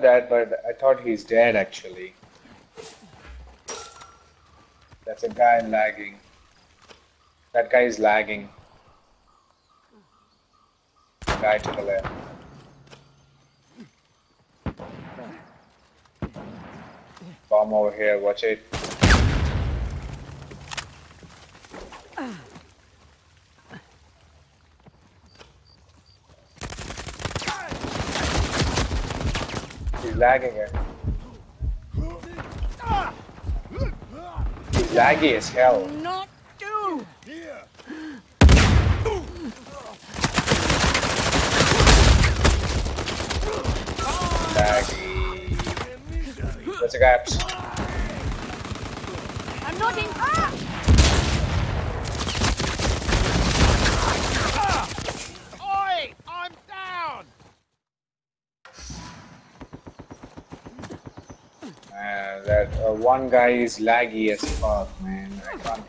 heard that, but I thought he's dead actually. That's a guy lagging. That guy is lagging. Guy to the left. Bomb over here, watch it. Lagging it. Laggy as hell. Not you! Laggy. What's the gaps? I'm not in. Ah! Oi! I'm down! Man, uh, one guy is laggy as fuck, man. I can't.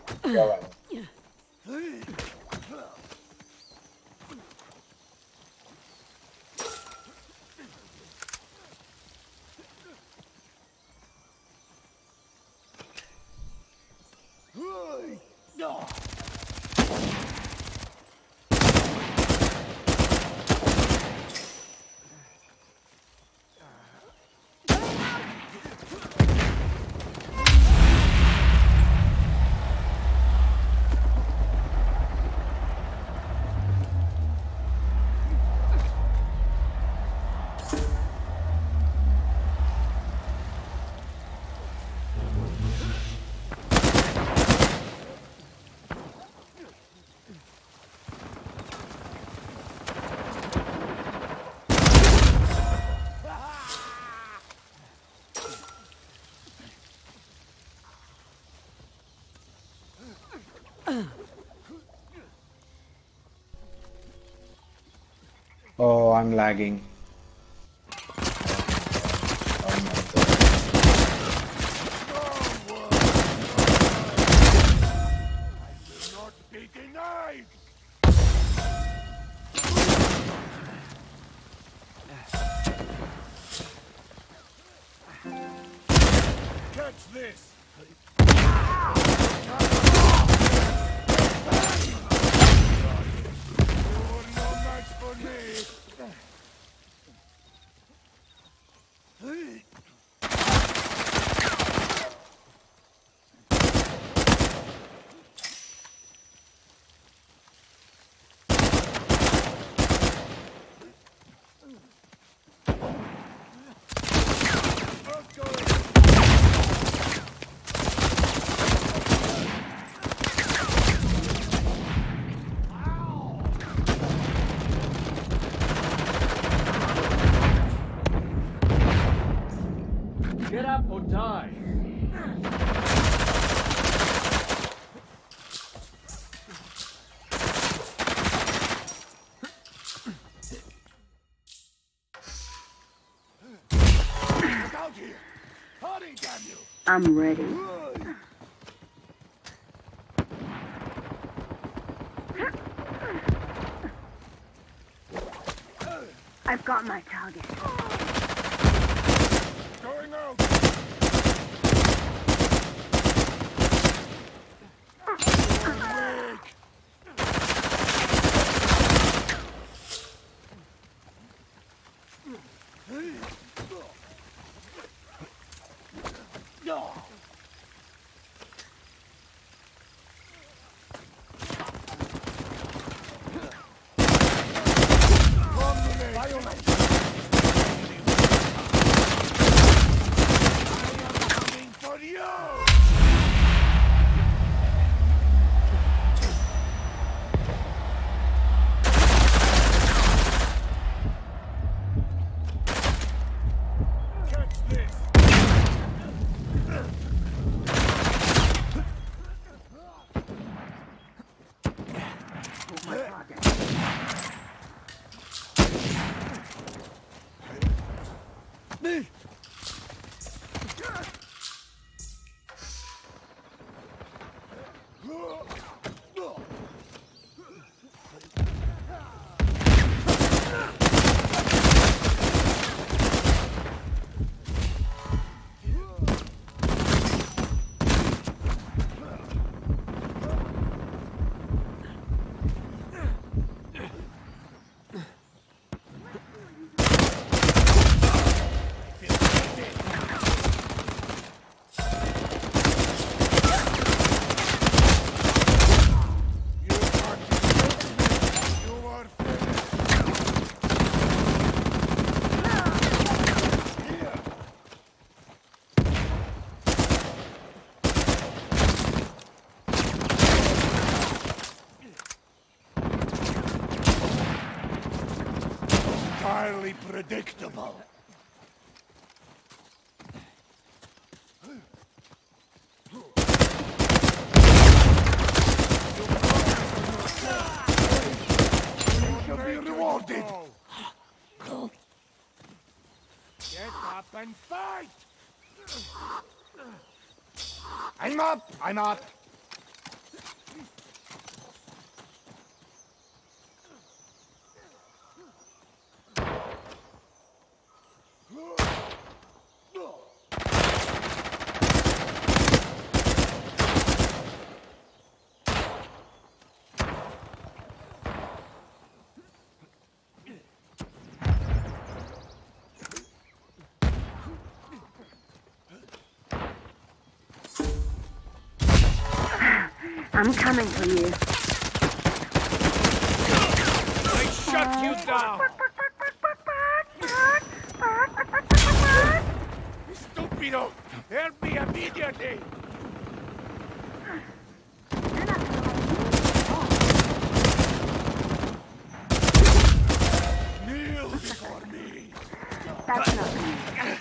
No! Oh, I'm lagging. Catch this! You're no match for me! Let's go! Get up or die. Look out here! Hurry, damn you! I'm ready. I've got my target. Going out! I'm up! I'm up! I'm coming for you. I shut you uh, down! Stupido! Help me immediately! Kneel before me! That's not me.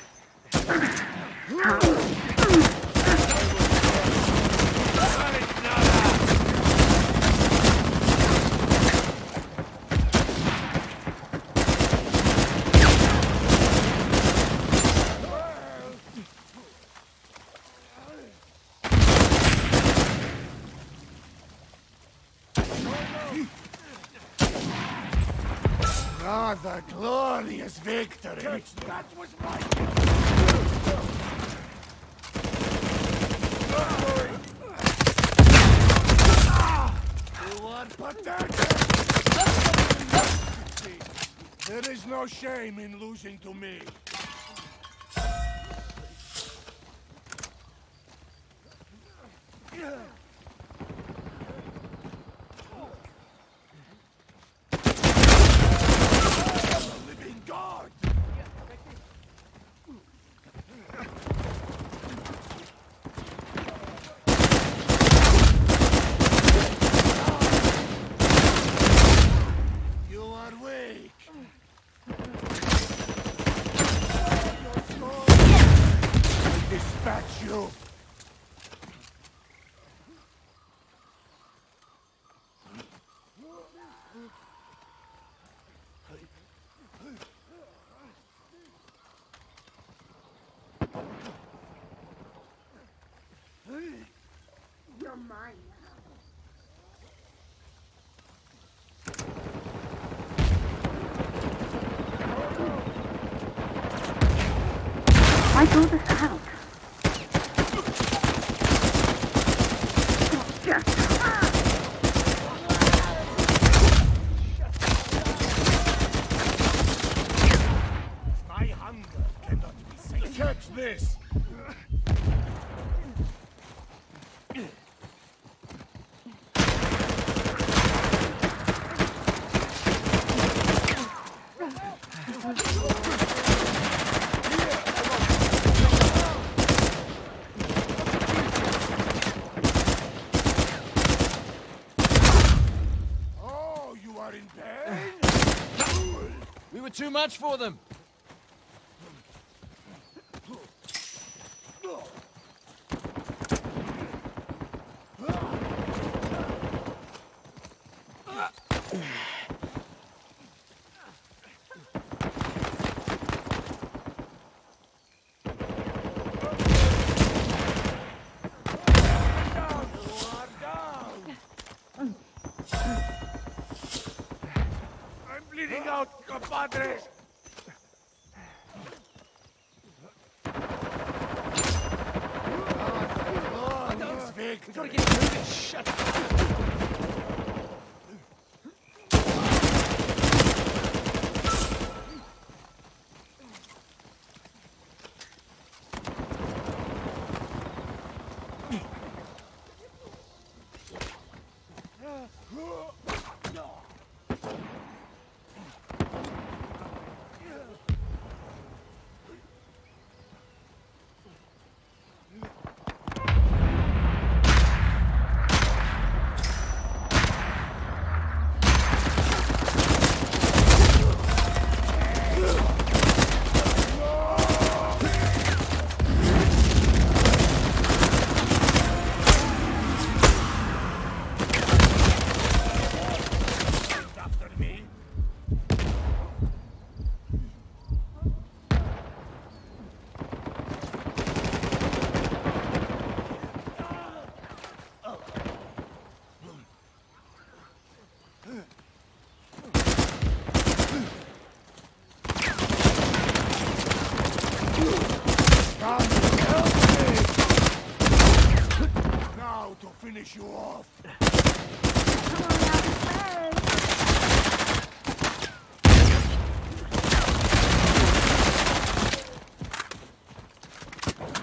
Rather glorious victory! That was my... You are pathetic! There is no shame in losing to me. Living God! You are weak. I dispatch you. You're mine now. Why this out? Just My hunger cannot be sated. Catch this! Oh, you are in pain? We were much for them. Down, you are down! I'm bleeding out, compadres! Glorious victory!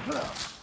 Huh.